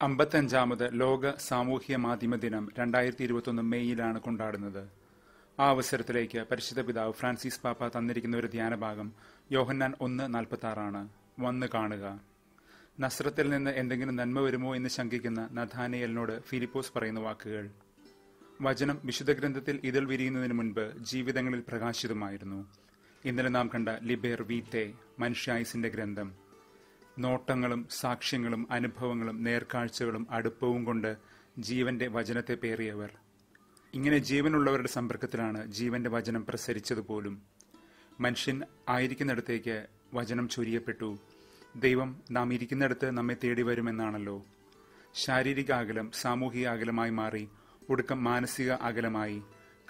അമ്പത്തഞ്ചാമത് ലോക സാമൂഹ്യ മാധ്യമ ദിനം രണ്ടായിരത്തി ഇരുപത്തൊന്ന് മെയ്യിലാണ് കൊണ്ടാടുന്നത്. ആ അവസരത്തിലേക്ക് പരിശുദ്ധ പിതാവ് ഫ്രാൻസിസ് പാപ്പ തന്നിരിക്കുന്ന ഒരു ധ്യാനഭാഗം യോഹന്നാൻ ഒന്ന് നാൽപ്പത്തി ആറാണ് വന്ന് കാണുക. നസ്രത്തിൽ നിന്ന് എന്തെങ്കിലും നന്മ വരുമോ എന്ന് ശങ്കിക്കുന്ന നഥാനയലിനോട് ഫിലിപ്പോസ് പറയുന്ന വാക്കുകൾ. വചനം വിശുദ്ധ ഗ്രന്ഥത്തിൽ ഇതിൽ വിരിയുന്നതിന് മുൻപ് ജീവിതങ്ങളിൽ പ്രകാശിതമായിരുന്നു. ഇന്നലെ നാം കണ്ട ലിബേർ വീത്തെ മനുഷ്യായുസിന്റെ ഗ്രന്ഥം. നോട്ടങ്ങളും സാക്ഷ്യങ്ങളും അനുഭവങ്ങളും നേർക്കാഴ്ചകളും അടുപ്പവും കൊണ്ട് ജീവന്റെ വചനത്തെ പേറിയവർ. ഇങ്ങനെ ജീവനുള്ളവരുടെ സമ്പർക്കത്തിലാണ് ജീവന്റെ വചനം പ്രസരിച്ചതുപോലും മനുഷ്യൻ ആയിരിക്കുന്നിടത്തേക്ക് വചനം ചൊരിയപ്പെട്ടു. ദൈവം നാം ഇരിക്കുന്നിടത്ത് നമ്മെ തേടി വരുമെന്നാണല്ലോ. ശാരീരിക അകലം സാമൂഹിക അകലമായി മാറി ഒടുക്കം മാനസിക അകലമായി.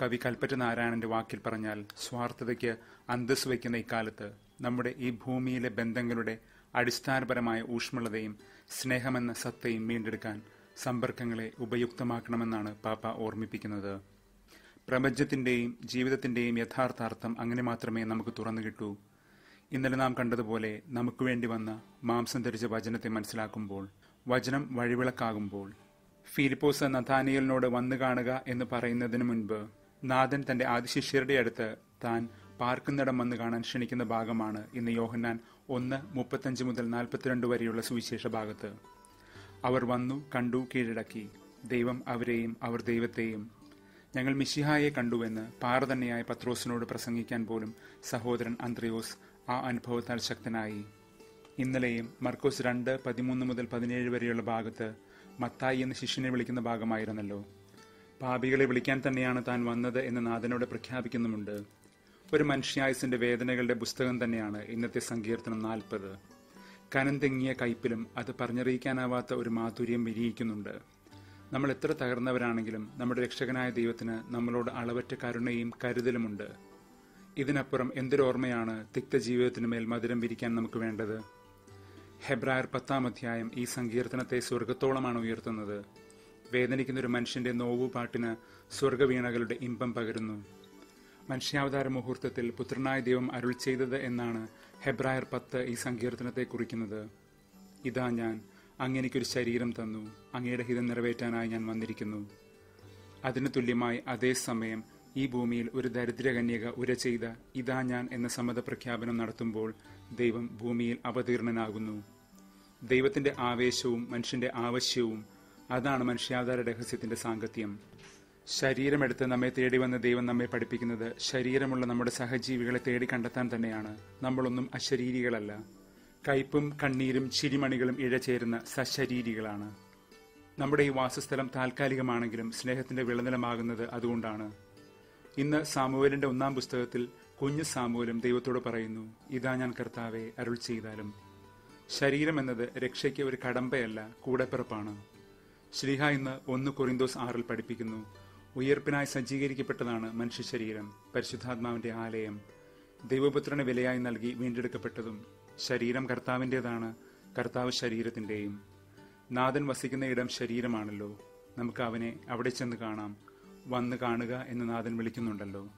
കവി കൽപ്പറ്റ നാരായണന്റെ വാക്കിൽ പറഞ്ഞാൽ സ്വാർത്ഥതയ്ക്ക് അന്തസ് വയ്ക്കുന്ന ഇക്കാലത്ത് നമ്മുടെ ഈ ഭൂമിയിലെ ബന്ധങ്ങളുടെ അടിസ്ഥാനപരമായ ഊഷ്മളതയും സ്നേഹമെന്ന സത്തയും വീണ്ടെടുക്കാൻ സമ്പർക്കങ്ങളെ ഉപയുക്തമാക്കണമെന്നാണ് പാപ്പ ഓർമ്മിപ്പിക്കുന്നത്. പ്രപഞ്ചത്തിന്റെയും ജീവിതത്തിന്റെയും യഥാർത്ഥാർത്ഥം അങ്ങനെ മാത്രമേ നമുക്ക് തുറന്നു കിട്ടൂ. ഇന്നലെ നാം കണ്ടതുപോലെ നമുക്ക് വേണ്ടി വന്ന മാംസം ധരിച്ച വചനത്തെ മനസ്സിലാക്കുമ്പോൾ വചനം വഴിവിളക്കാകുമ്പോൾ ഫിലിപ്പോസ് നഥാനിയലിനോട് വന്നു കാണുക എന്ന് പറയുന്നതിന് മുൻപ് നാഥൻ തന്റെ ആദിശിഷ്യരുടെ അടുത്ത് താൻ പാർക്കുന്നിടം വന്നു കാണാൻ ക്ഷണിക്കുന്ന ഭാഗമാണ് ഇന്ന് യോഹന്നാൻ ഒന്ന് മുപ്പത്തഞ്ച് മുതൽ നാൽപ്പത്തിരണ്ട് വരെയുള്ള സുവിശേഷ ഭാഗത്ത്. അവർ വന്നു കണ്ടു കീഴടക്കി. ദൈവം അവരെയും അവർ ദൈവത്തെയും. ഞങ്ങൾ മിഷിഹായെ കണ്ടുവെന്ന് പാറ തന്നെയായ പത്രോസിനോട് പ്രസംഗിക്കാൻ പോലും സഹോദരൻ അന്ത്രയോസ് ആ അനുഭവത്താൽ ശക്തനായി. ഇന്നലെയും മർക്കോസ് രണ്ട് പതിമൂന്ന് മുതൽ പതിനേഴ് വരെയുള്ള ഭാഗത്ത് മത്തായി എന്ന ശിഷ്യനെ വിളിക്കുന്ന ഭാഗമായിരുന്നല്ലോ. പാപികളെ വിളിക്കാൻ തന്നെയാണ് താൻ വന്നത് എന്ന് നാഥനോട് പ്രഖ്യാപിക്കുന്നുമുണ്ട്. ഒരു മനുഷ്യായുസിന്റെ വേദനകളുടെ പുസ്തകം തന്നെയാണ് ഇന്നത്തെ സങ്കീർത്തനം നാൽപ്പത്. കനം തെങ്ങിയ കയ്പിലും അത് പറഞ്ഞറിയിക്കാനാവാത്ത ഒരു മാധുര്യം വിരിയിക്കുന്നുണ്ട്. നമ്മൾ എത്ര തകർന്നവരാണെങ്കിലും നമ്മുടെ രക്ഷകനായ ദൈവത്തിന് നമ്മളോട് അളവറ്റ കരുണയും കരുതലുമുണ്ട്. ഇതിനപ്പുറം എന്തൊരോർമ്മയാണ് തിക്ത ജീവിതത്തിനു മേൽ മധുരം വിരിക്കാൻ നമുക്ക് വേണ്ടത്? ഹെബ്രായർ പത്താം അധ്യായം ഈ സങ്കീർത്തനത്തെ സ്വർഗത്തോളമാണ് ഉയർത്തുന്നത്. വേദനിക്കുന്ന ഒരു മനുഷ്യന്റെ നോവുപാട്ടിന് സ്വർഗവീണകളുടെ ഇമ്പം പകരുന്നു. മനുഷ്യാവതാര മുഹൂർത്തത്തിൽ പുത്രനായ ദൈവം അരുൾ ചെയ്തത് എന്നാണ് ഹെബ്രായർ പത്ത് ഈ സങ്കീർത്തനത്തെ കുറിക്കുന്നത്. ഇതാ ഞാൻ അങ്ങനെക്കൊരു ശരീരം തന്നു അങ്ങയുടെ ഹിതം നിറവേറ്റാനായി ഞാൻ വന്നിരിക്കുന്നു. അതിന് തുല്യമായി അതേസമയം ഈ ഭൂമിയിൽ ഒരു ദരിദ്രകന്യക ഉര ചെയ്ത ഇതാ ഞാൻ എന്ന സമ്മത പ്രഖ്യാപനം നടത്തുമ്പോൾ ദൈവം ഭൂമിയിൽ അവതീർണനാകുന്നു. ദൈവത്തിന്റെ ആവേശവും മനുഷ്യന്റെ ആവശ്യവും അതാണ് മനുഷ്യാവതാര രഹസ്യത്തിന്റെ സാങ്കത്യം. ശരീരമെടുത്ത് നമ്മെ തേടി വന്ന ദൈവം നമ്മെ പഠിപ്പിക്കുന്നത് ശരീരമുള്ള നമ്മുടെ സഹജീവികളെ തേടി കണ്ടെത്താൻ തന്നെയാണ്. നമ്മളൊന്നും അശരീരികളല്ല. കയ്പും കണ്ണീരും ചിരിമണികളും ഇഴചേരുന്ന സശരീരികളാണ്. നമ്മുടെ ഈ വാസസ്ഥലം താൽക്കാലികമാണെങ്കിലും സ്നേഹത്തിന്റെ വിളനിലമാകുന്നത് അതുകൊണ്ടാണ്. ഇന്ന് സാമുവേലിന്റെ ഒന്നാം പുസ്തകത്തിൽ കുഞ്ഞു സാമുവലും ദൈവത്തോട് പറയുന്നു ഇതാ ഞാൻ കർത്താവെ അരുൾ ചെയ്താലും. ശരീരം എന്നത് രക്ഷയ്ക്ക് ഒരു കടമ്പയല്ല കൂടെപ്പിറപ്പാണ്. ശ്രീഹ ഇന്ന് ഒന്ന് കൊറിന്തോസ് ആറിൽ പഠിപ്പിക്കുന്നു ഉയർപ്പിനായി സജ്ജീകരിക്കപ്പെട്ടതാണ് മനുഷ്യ ശരീരം പരിശുദ്ധാത്മാവിന്റെ ആലയം. ദൈവപുത്രന് വിലയായി നൽകി വീണ്ടെടുക്കപ്പെട്ടതും ശരീരം കർത്താവിന്റെതാണ് കർത്താവ് ശരീരത്തിന്റെയും നാഥൻ വസിക്കുന്ന ഇടം ശരീരമാണല്ലോ. നമുക്ക് അവനെ അവിടെ ചെന്ന് കാണാം. വന്ന് കാണുക എന്ന് നാഥൻ വിളിക്കുന്നുണ്ടല്ലോ.